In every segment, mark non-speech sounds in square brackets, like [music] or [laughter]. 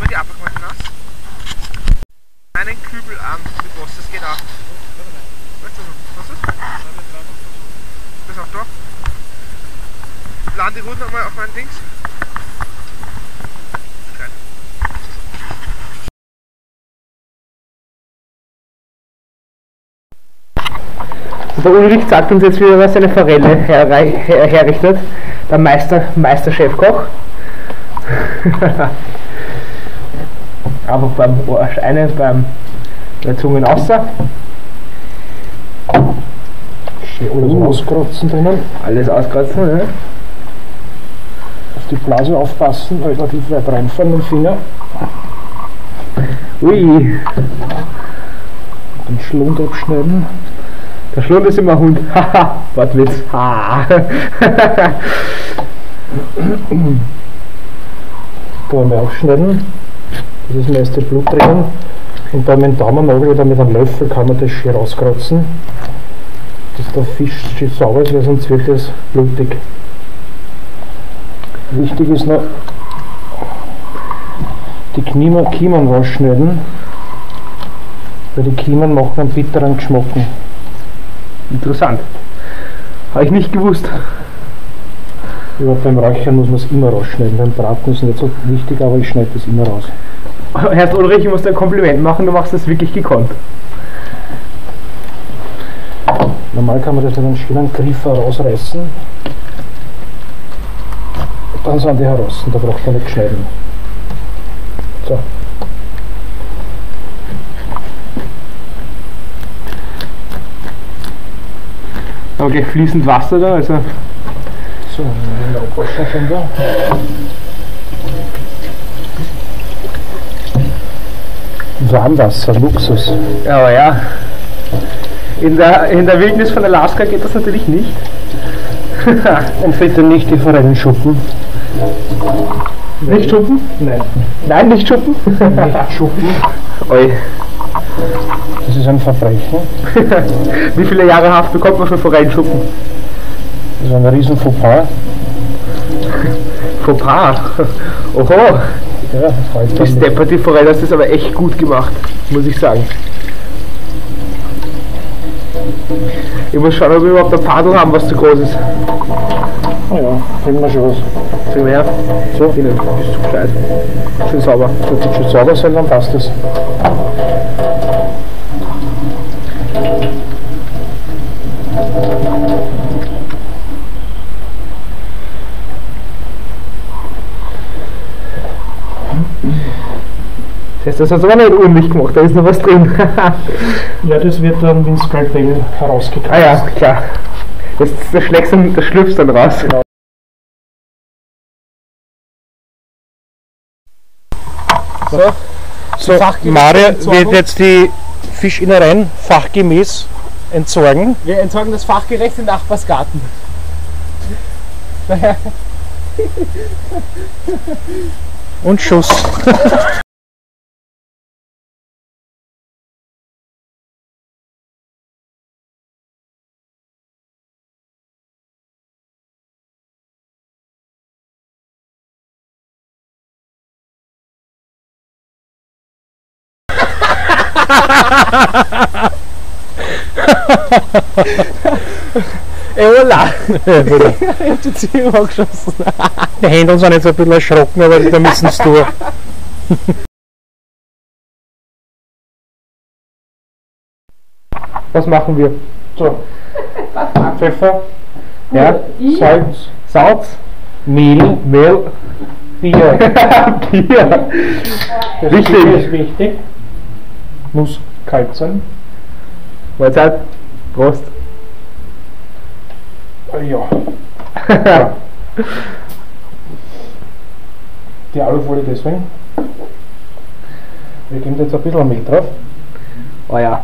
wir die Abpackung nass. Einen Kübel an mit Wasser, das geht auch. Was ist das? Ist auch da. Laden die Route nochmal auf mein Dings. Der Ulrich sagt uns jetzt wieder, was eine Forelle herrei- her herrichtet. Der Meister, Meisterchefkoch. [laughs] Einfach beim Arsch eine, beim der Zungen außer. Schön alles Uh. auskratzen drinnen. Alles auskratzen, ne? Auf die Blase aufpassen, relativ weit reinfahren mit dem Finger. Ui, Den Schlund abschneiden. der Schlund ist immer Hund. [laughs] Haha, Wortwitz. Ha. Einmal aufschneiden. Das ist meiste Blut drinnen. Und mit dem Daumennagel oder mit einem Löffel kann man das schön rauskratzen. Dass der Fisch schön sauber ist, weil sonst wird es blutig. Wichtig ist noch die Kiemen, Kiemen rausschneiden. Weil die Kiemen machen einen bitteren Geschmack. Interessant. Habe ich nicht gewusst. Aber beim Räuchern muss man es immer rausschneiden. Beim Braten ist es nicht so wichtig, aber ich schneide das immer raus. [laughs] Herr Ulrich, ich muss dir ein Kompliment machen, du machst das wirklich gekonnt. Normal kann man das mit einem schönen Griffer rausreißen. Dann sind die heraus und da braucht man nicht schneiden. So. Aber gleich fließend Wasser da, also So, den abwaschen schon da. Warmwasser, Luxus. Aber ja, in der, in der Wildnis von Alaska geht das natürlich nicht. [laughs] Und bitte nicht die Forellen schuppen. Nicht schuppen? Nein, Nein, nicht schuppen. nicht schuppen. [laughs] Oi. Das ist ein Verbrechen. [laughs] Wie viele Jahre Haft bekommt man für Forellenschuppen? Das ist ein riesen Fauxpas. Fauxpas. Oho, Ja, die mich. Stepper, die Forelle hast das aber echt gut gemacht, muss ich sagen. Ich muss schauen, ob wir überhaupt ein Padel haben, was zu groß ist. Oh ja, kriegen wir schon was. Wir her? So, innen. Bist du gescheit. Schön sauber. Sollte es schon sauber sein, dann passt das. Das heißt, das hat aber nicht ordentlich gemacht, da ist noch was drin. [laughs] Ja, das wird dann mit dem Skalpell herausgekratzt. ah ja, klar. Das, das, schlägst dann, das schlüpft dann raus. So, so Mario wird jetzt die Fischinnereien fachgemäß entsorgen. Wir entsorgen das fachgerecht im Nachbarsgarten. Und Schuss. [laughs] Ey, hola! [laughs] ich hab die Zwiebeln angeschossen. Die Hände sind jetzt ein bisschen erschrocken, aber da müssen es durch. Was machen wir? So. Pfeffer, Ja? Salz, Salz, Mehl, Mehl, Bier. [laughs] Bier. Das Wichtig. Bier ist wichtig. Muss kalt sein. Mahlzeit. Prost. Ah, Ja. ja. [laughs] Die Alufolie deswegen. Wir geben jetzt ein bisschen Mehl drauf. Oh ja.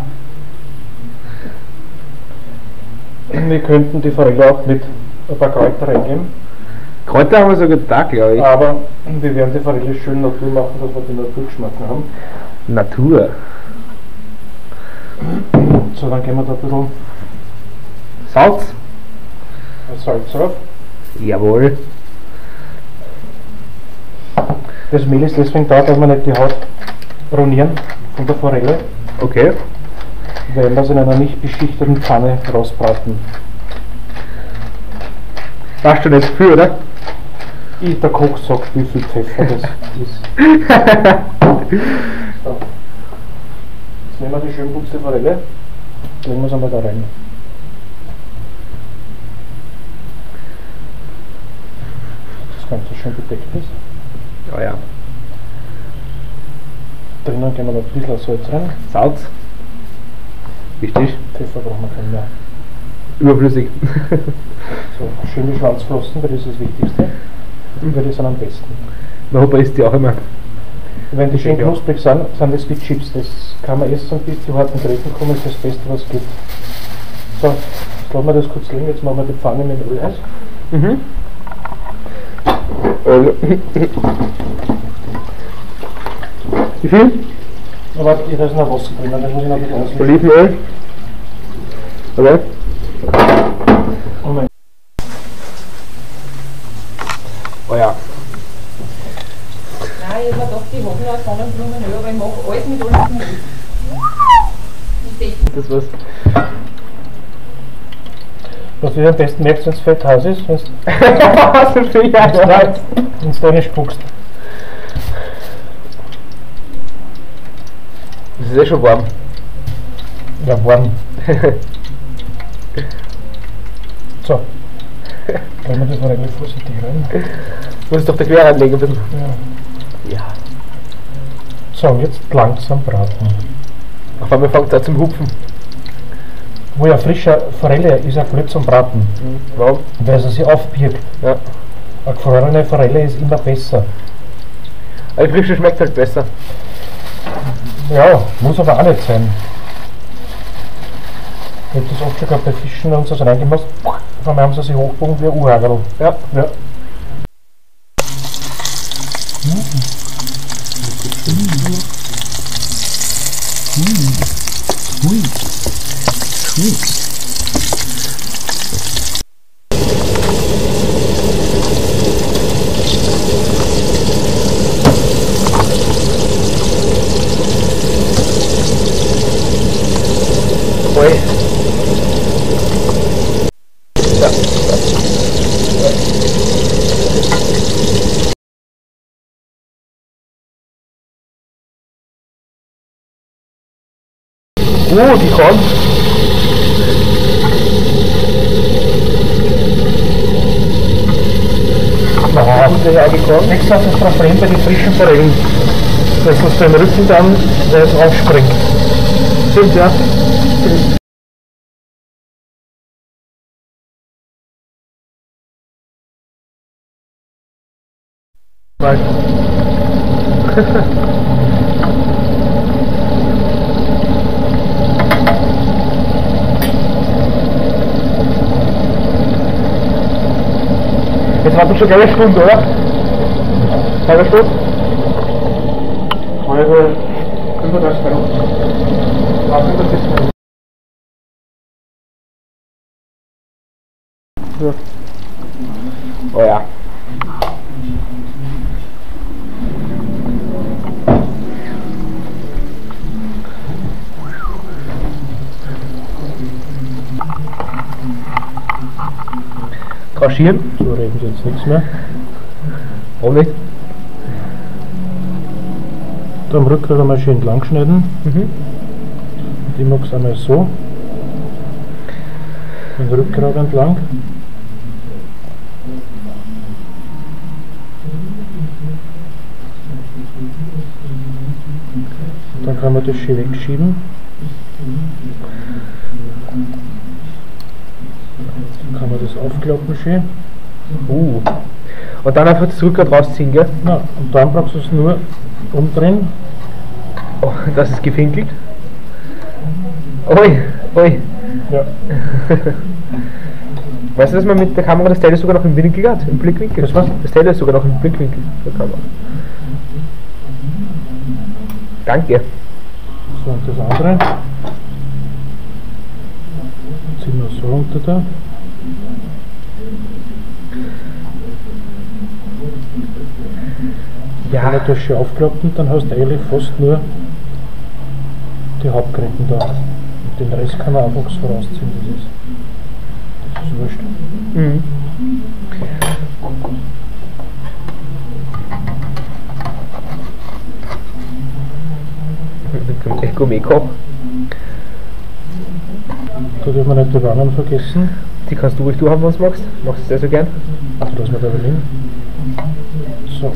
Wir könnten die Forelle auch mit ein paar Kräuter reingeben. Heute haben wir sogar da, glaube ich. Aber wir werden die Forelle schön Natur machen, dass wir den Naturgeschmack haben. Natur. So, dann gehen wir da ein bisschen Salz? Salz drauf. Jawohl. Das Mehl ist deswegen da, dass wir nicht die Haut ronieren von der Forelle. Okay. Wir werden das in einer nicht beschichteten Pfanne rausbraten. Hast du nicht viel, oder? Ich, der Koch sagt, wie viel Pfeffer das [laughs] ist. Jetzt nehmen wir die schön putzte Forelle, legen wir es einmal da rein. Das Ganze schön bedeckt ist. Ja, ja. Drinnen geben wir noch ein bisschen Salz rein. Salz. Wichtig. Pfeffer brauchen wir keinen mehr. Überflüssig. So, schön die Schwanzflossen, weil das ist das Wichtigste. Weil die sind am besten. Mein Opa isst die auch immer. Wenn die schön knusprig sind, sind das wie Chips. Das kann man essen, bis die harten Gräten kommen, ist das Beste, was es gibt. So, jetzt lassen wir das kurz liegen, jetzt machen wir die Pfanne mit Öl heiß. Mhm. Öl. Wie viel? Aber da ist noch Wasser drin, das muss ich noch ein bisschen auslösen. Olivenöl. Okay. Moment. Oh ja. Nein, ich hab mir gedacht, noch Sonnenblumenöl, aber ich mache alles mit Olivenöl. Ich sehe Das was. Was du am besten merkst, wenn es fett heiß ist, [laughs] wenn du da nicht spuckst. Das ist eh schon warm. Ja, warm. [laughs] So. Gehen wir die Forelle vorsichtig rein. Muss doch der Quer anlegen bisschen. Ja. Ja. So, und jetzt langsam braten. Auf einmal fängt es an zum Hupfen. Wo ja frische Forelle ist ja blöd zum Braten, Warum? weil sie sich aufbirgt. Ja. Eine gefrorene Forelle ist immer besser. Die frische schmeckt halt besser. Ja, muss aber auch nicht sein. Ich habe das oft schon gehabt bei Fischen und so so reingemacht. Auf einmal haben sie sich hochgebogen wie ein Uhrhagel. Ja. Ja. Ui. Ja. Oh, die kommt. Aha. Ist gleich angekommen. Nächstes Mal ist das bei den frischen Forellen. Dass das beim Rücken dann, weil es aufspringt. Stimmt, ja. Weil. Jetzt warten schon eine Stunde, oder? Halbe Stunde? Halbe 35 Minuten. Ah, 45 Minuten. Oh ja. Kaschieren? So reden sie jetzt nichts mehr. Nicht? Da am Rückgrat einmal schön lang schneiden. Mhm. Ich mag es einmal so. Den Rückgrat entlang. Dann kann man das schön wegschieben. Dann kann man das aufklappen schön. Uh. Und dann einfach das Rückgrat rausziehen, gell? Na, und dann brauchst du es nur umdrehen. Oh, das ist gefinkelt. Ui, ui. Ja. [laughs] Weißt du, dass man mit der Kamera das Teil sogar noch im Winkel hat? Im Blickwinkel? Das was? Das Teil ist sogar noch im Blickwinkel der Kamera. Danke. So, und das andere. Ziehen wir so runter da. Wenn Ja, man das schön aufklappt und dann hast du eigentlich fast nur die Hauptgräten da. Und den Rest kann man einfach so rausziehen, das ist. Das ist wurscht. mhm. Gourmet-Koch, Da dürfen wir nicht die Wangen vergessen. die kannst du ruhig du haben, wenn du magst. Machst du sehr, sehr gern. Ach, lass mal da liegen. So.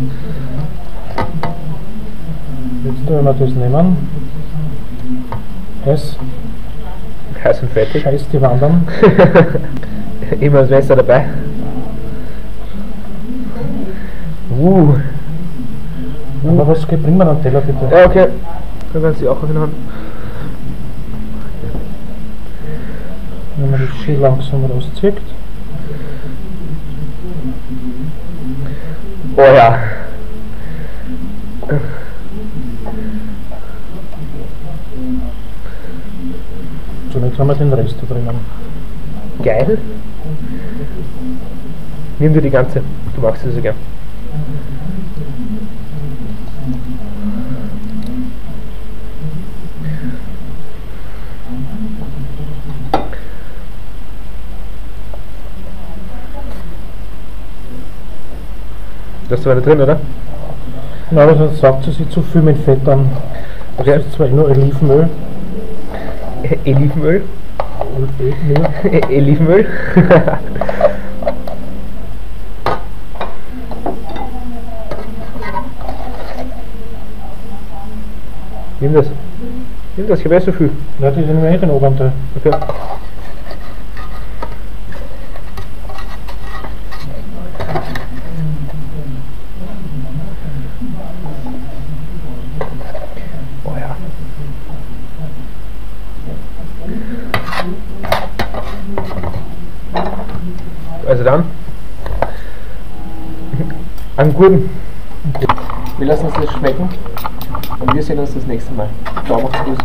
Jetzt wenn wir das nehmen. Es Heiß und fertig. scheiß die Wandern. [laughs] Immer das Messer dabei. Uh. Aber was geht, bring mir einen Teller bitte. Ja, okay. Dann kannst du die auch hinhauen. Wenn man das schön langsam rauszieht. Oh ja. So, jetzt haben wir den Rest da drinnen. Geil. Nimm dir die ganze. Du magst sie so gern. Hast du weiter drin, oder? Na, aber sonst sagt sie sich zu viel mit Fett an. Das Okay. ist zwar nur Olivenöl. Olivenöl. Olivenöl. [laughs] Olivenöl. [laughs] Nimm das. Nimm das, ich habe ja so viel. Ja, die sind mir eh den oberen Teil. Okay. Oh ja. Also dann. An guten. Wir lassen uns das schmecken und wir sehen uns das nächste Mal. Ciao, macht's gut.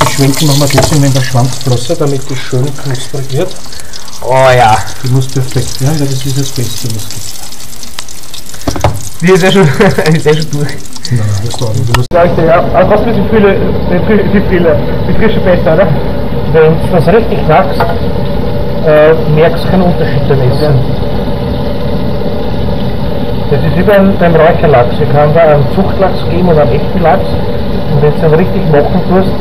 Die Schwenken machen wir deswegen in der Schwanzflosse, damit die schön knusprig wird. Oh ja. Die muss perfekt werden, weil das ist das Beste, was es gibt. [laughs] Die ist ja schon, die ist ja schon durch. Nein, das dauert nicht. Du musst ja. Aber trotzdem ist die Fülle, die, Fri- die Frische besser, oder? Wenn du das richtig knackst, äh, merkst du keinen Unterschied beim Essen. Das ist wie beim, beim Räucherlachs. Ich kann da einen Zuchtlachs geben oder einen echten Lachs. Und wenn du den richtig machen tust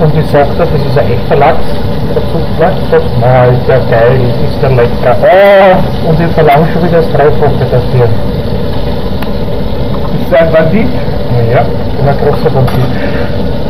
und ich sag dir, das ist ein echter Lachs, der Zuchtlachs, sagst du, der geil, ist der lecker. Oh, und ich verlange schon wieder das Dreifache dafür. Das ist ein Bandit. Ja, ein großer Bandit.